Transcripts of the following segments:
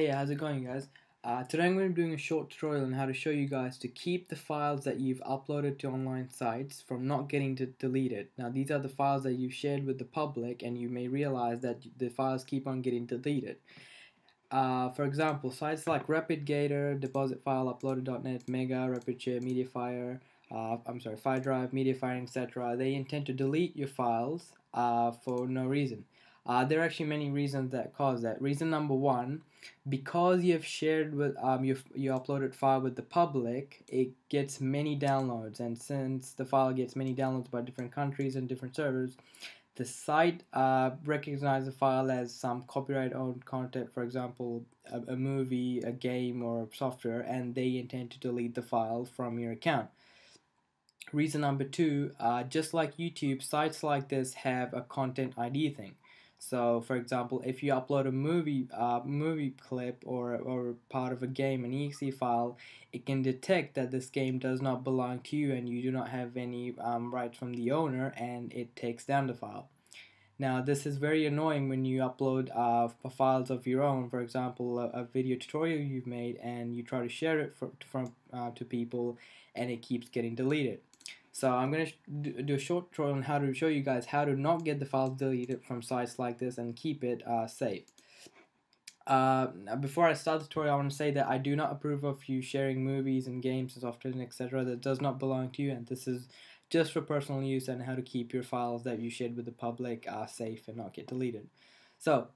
Hey, how's it going guys? Uh, today I'm going to be doing a short tutorial on how to show you guys to keep the files that you've uploaded to online sites from not getting to deleted. Now these are the files that you've shared with the public and you may realize that the files keep on getting deleted. Uh, for example, sites like RapidGator, DepositFile, Uploaded.net, Mega, RapidShare, MediaFire, uh, I'm sorry, Firedrive, MediaFire, etc. They intend to delete your files uh, for no reason. Uh, there are actually many reasons that cause that. Reason number one, because you have shared with um you you uploaded file with the public, it gets many downloads, and since the file gets many downloads by different countries and different servers, the site uh, recognizes the file as some copyright owned content, for example, a, a movie, a game, or software, and they intend to delete the file from your account. Reason number two, uh, just like YouTube, sites like this have a content ID thing. So, for example, if you upload a movie uh, movie clip or, or part of a game, an exe file, it can detect that this game does not belong to you and you do not have any um, rights from the owner and it takes down the file. Now, this is very annoying when you upload uh, files of your own, for example, a, a, video tutorial you've made and you try to share it for, from, uh, to people and it keeps getting deleted. So I'm going to do a short tutorial on how to show you guys how to not get the files deleted from sites like this and keep it uh, safe. Uh, before I start the tutorial, I want to say that I do not approve of you sharing movies and games and software and etc. that does not belong to you and this is just for personal use and how to keep your files that you shared with the public uh, safe and not get deleted. So,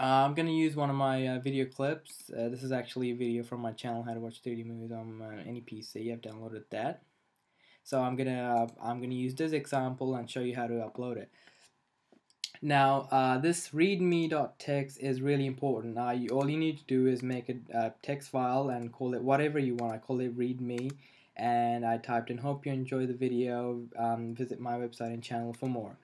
uh, I'm going to use one of my uh, video clips. Uh, this is actually a video from my channel, How to Watch 3D Movies on uh, any PC. I've downloaded that. So I'm gonna uh, I'm gonna use this example and show you how to upload it. Now uh, this readme.txt is really important. Uh, you, all you need to do is make a, a, text file and call it whatever you want. I call it readme and I typed in hope you enjoy the video. Um, visit my website and channel for more.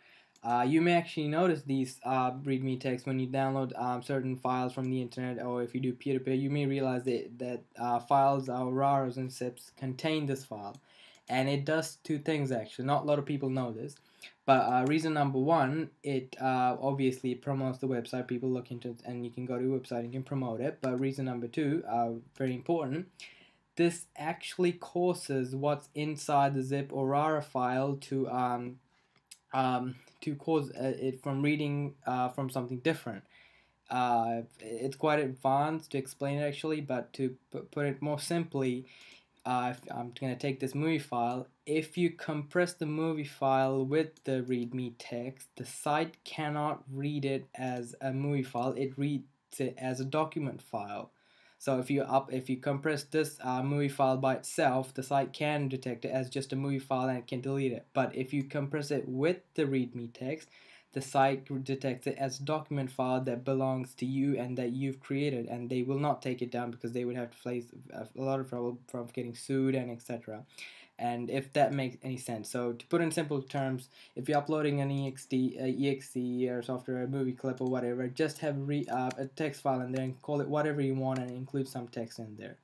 Uh, you may actually notice these uh, readme when you download um, certain files from the internet or if you do peer-to-peer -peer, you may realize that, that uh, files or RARs and zips contain this file and it does two things actually. Not a lot of people know this but uh, reason number one it uh, obviously promotes the website. People look into it and you can go to your website and you can promote it. But reason number two uh, very important this actually causes what's inside the zip or RAR file to um, um, to cause uh, it from reading uh, from something different. Uh, it's quite advanced to explain it actually, but to put it more simply, uh, I'm going to take this movie file. If you compress the movie file with the readme text, the site cannot read it as a movie file. It reads it as a document file. So if you up if you compress this uh, movie file by itself, the site can detect it as just a movie file and it can delete it. But if you compress it with the readme text, the site detects it as document file that belongs to you and that you've created and they will not take it down because they would have to face a lot of trouble from getting sued and etc and if that makes any sense. So to put in simple terms if you're uploading an ext uh, exe or software a movie clip or whatever just have re, uh, a text file in there and call it whatever you want and include some text in there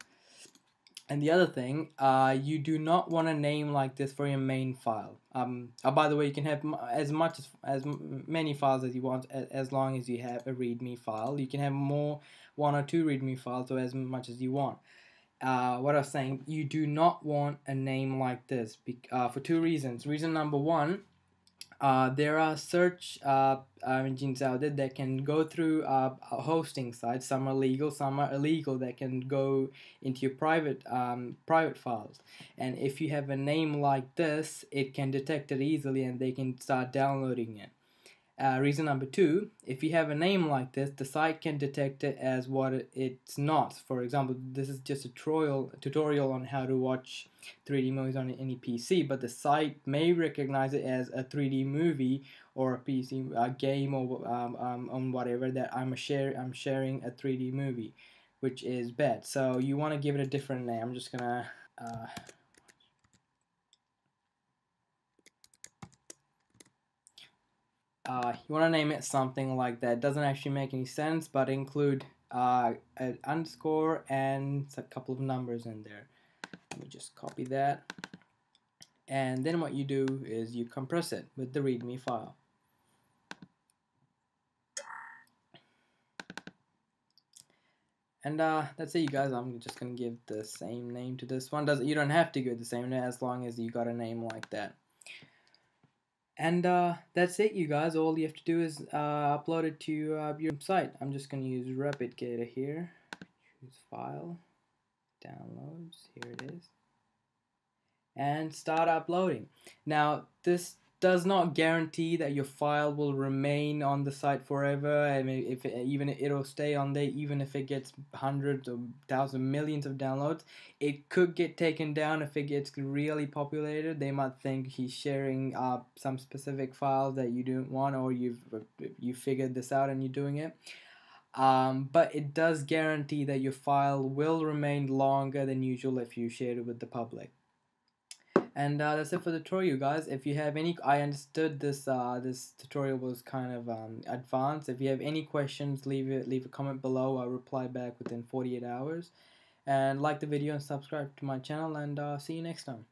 and the other thing, uh, you do not want a name like this for your main file. Um, uh, by the way, you can have as much as, as many files as you want as long as you have a README file. You can have more, one or two README files or as much as you want. Uh, what I was saying, you do not want a name like this uh, for two reasons. Reason number one, uh, there are search uh, engines out there that can go through uh, hosting sites. Some are legal, some are illegal. That can go into your private um, private files. And if you have a name like this, it can detect it easily, and they can start downloading it. Uh, reason number two, if you have a name like this, the site can detect it as what it's not. For example, this is just a tutorial, tutorial on how to watch 3D movies on any PC, but the site may recognize it as a 3D movie or a PC a game or um, um, on whatever that I'm share I'm sharing a 3D movie, which is bad. So you want to give it a different name. I'm just gonna. Uh, uh, you want to name it something like that. Doesn't actually make any sense, but include uh, an underscore and a couple of numbers in there. Let me just copy that. And then what you do is you compress it with the README file. And uh, that's it, you guys. I'm just gonna give the same name to this one. Does you don't have to give the same name as long as you got a name like that. And uh, that's it, you guys. All you have to do is uh, upload it to uh, your site. I'm just gonna use RapidGator here. Choose File, Downloads. Here it is, and start uploading. Now this does not guarantee that your file will remain on the site forever. I mean, if it, even it'll stay on there, even if it gets hundreds or thousands, millions of downloads, it could get taken down if it gets really populated. They might think he's sharing uh, some specific files that you don't want, or you've you figured this out and you're doing it. Um, but it does guarantee that your file will remain longer than usual if you share it with the public and uh, that's it for the tutorial guys. If you have any I understood this uh, this tutorial was kind of um, advanced. If you have any questions leave it leave a comment below. I'll reply back within 48 hours. And like the video and subscribe to my channel and uh, see you next time